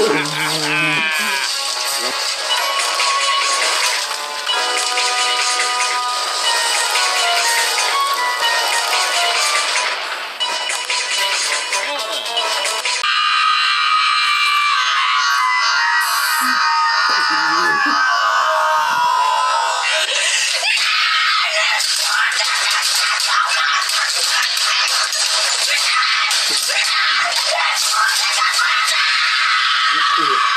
Ha ha ha! Thank you.